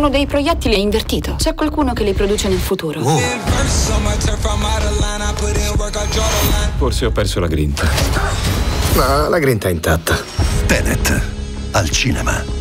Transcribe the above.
Uno dei proiettili è invertito. C'è qualcuno che li produce nel futuro. Oh. Forse ho perso la grinta. No, la grinta è intatta. Tenet, al cinema.